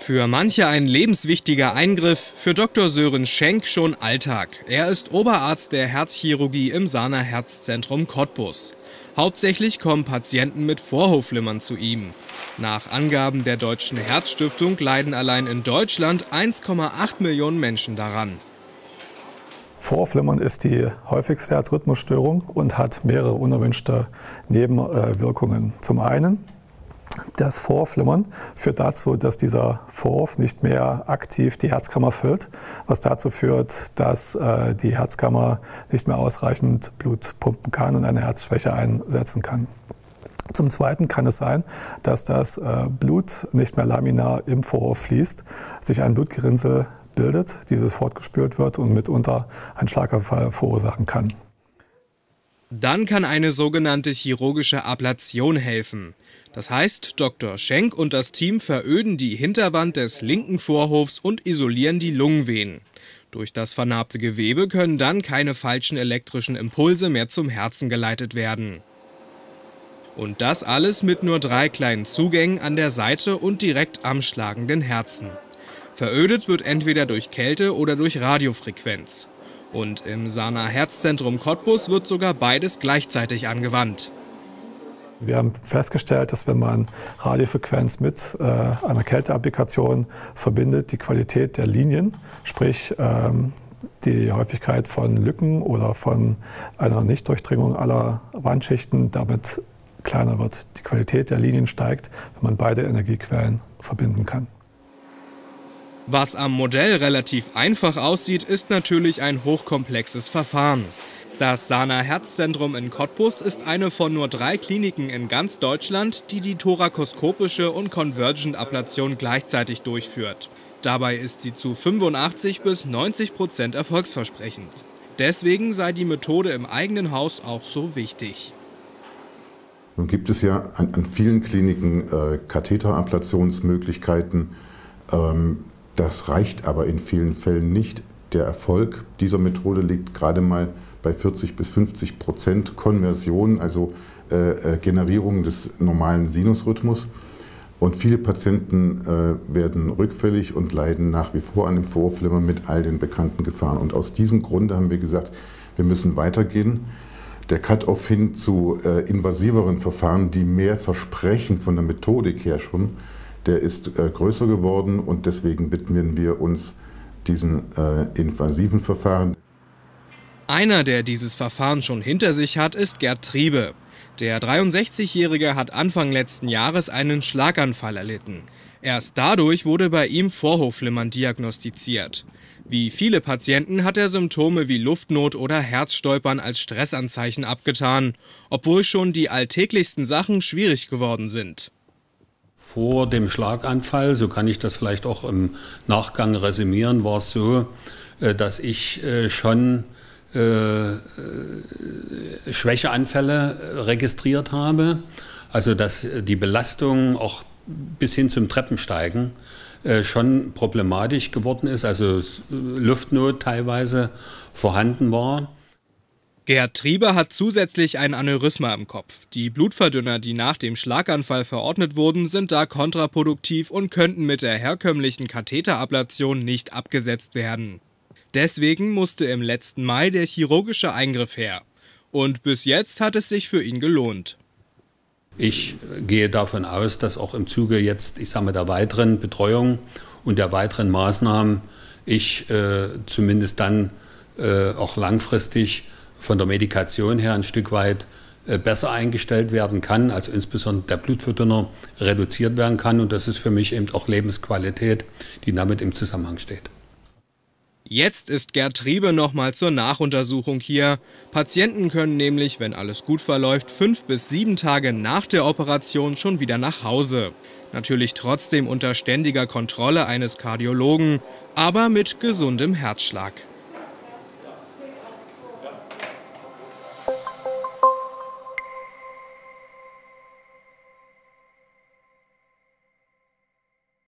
Für manche ein lebenswichtiger Eingriff, für Dr. Sören Schenk schon Alltag. Er ist Oberarzt der Herzchirurgie im Sahner Herzzentrum Cottbus. Hauptsächlich kommen Patienten mit Vorhofflimmern zu ihm. Nach Angaben der Deutschen Herzstiftung leiden allein in Deutschland 1,8 Millionen Menschen daran. Vorflimmern ist die häufigste Herzrhythmusstörung und hat mehrere unerwünschte Nebenwirkungen. Zum einen das Vorflimmern führt dazu, dass dieser Vorhof nicht mehr aktiv die Herzkammer füllt, was dazu führt, dass äh, die Herzkammer nicht mehr ausreichend Blut pumpen kann und eine Herzschwäche einsetzen kann. Zum Zweiten kann es sein, dass das äh, Blut nicht mehr laminar im Vorhof fließt, sich ein Blutgerinnsel bildet, dieses fortgespült wird und mitunter einen Schlaganfall verursachen kann. Dann kann eine sogenannte chirurgische Ablation helfen. Das heißt, Dr. Schenk und das Team veröden die Hinterwand des linken Vorhofs und isolieren die Lungenvenen. Durch das vernarbte Gewebe können dann keine falschen elektrischen Impulse mehr zum Herzen geleitet werden. Und das alles mit nur drei kleinen Zugängen an der Seite und direkt am schlagenden Herzen. Verödet wird entweder durch Kälte oder durch Radiofrequenz. Und im Sana Herzzentrum Cottbus wird sogar beides gleichzeitig angewandt. Wir haben festgestellt, dass wenn man Radiofrequenz mit äh, einer Kälteapplikation verbindet, die Qualität der Linien, sprich ähm, die Häufigkeit von Lücken oder von einer Nichtdurchdringung aller Wandschichten damit kleiner wird. Die Qualität der Linien steigt, wenn man beide Energiequellen verbinden kann. Was am Modell relativ einfach aussieht, ist natürlich ein hochkomplexes Verfahren. Das Sana Herzzentrum in Cottbus ist eine von nur drei Kliniken in ganz Deutschland, die die thorakoskopische und Convergent-Ablation gleichzeitig durchführt. Dabei ist sie zu 85 bis 90 Prozent erfolgsversprechend. Deswegen sei die Methode im eigenen Haus auch so wichtig. Nun gibt es ja an, an vielen Kliniken äh, Katheterablationsmöglichkeiten. Ähm, das reicht aber in vielen Fällen nicht. Der Erfolg dieser Methode liegt gerade mal bei 40 bis 50 Prozent Konversion, also äh, äh, Generierung des normalen Sinusrhythmus. Und viele Patienten äh, werden rückfällig und leiden nach wie vor an dem Vorflimmern mit all den bekannten Gefahren. Und aus diesem Grunde haben wir gesagt, wir müssen weitergehen. Der Cut-off hin zu äh, invasiveren Verfahren, die mehr versprechen von der Methodik her schon, der ist äh, größer geworden und deswegen widmen wir uns diesen äh, invasiven Verfahren. Einer, der dieses Verfahren schon hinter sich hat, ist Gerd Triebe. Der 63-Jährige hat Anfang letzten Jahres einen Schlaganfall erlitten. Erst dadurch wurde bei ihm Vorhofflimmern diagnostiziert. Wie viele Patienten hat er Symptome wie Luftnot oder Herzstolpern als Stressanzeichen abgetan, obwohl schon die alltäglichsten Sachen schwierig geworden sind. Vor dem Schlaganfall, so kann ich das vielleicht auch im Nachgang resümieren, war es so, äh, dass ich äh, schon äh, Schwächeanfälle registriert habe. Also dass die Belastung auch bis hin zum Treppensteigen schon problematisch geworden ist, also Luftnot teilweise vorhanden war. Gerd Trieber hat zusätzlich ein Aneurysma im Kopf. Die Blutverdünner, die nach dem Schlaganfall verordnet wurden, sind da kontraproduktiv und könnten mit der herkömmlichen Katheterablation nicht abgesetzt werden. Deswegen musste im letzten Mai der chirurgische Eingriff her. Und bis jetzt hat es sich für ihn gelohnt. Ich gehe davon aus, dass auch im Zuge jetzt, ich sage mal, der weiteren Betreuung und der weiteren Maßnahmen ich äh, zumindest dann äh, auch langfristig von der Medikation her ein Stück weit äh, besser eingestellt werden kann, also insbesondere der Blutverdünner reduziert werden kann. Und das ist für mich eben auch Lebensqualität, die damit im Zusammenhang steht. Jetzt ist Gerd Triebe nochmal zur Nachuntersuchung hier. Patienten können nämlich, wenn alles gut verläuft, fünf bis sieben Tage nach der Operation schon wieder nach Hause. Natürlich trotzdem unter ständiger Kontrolle eines Kardiologen, aber mit gesundem Herzschlag.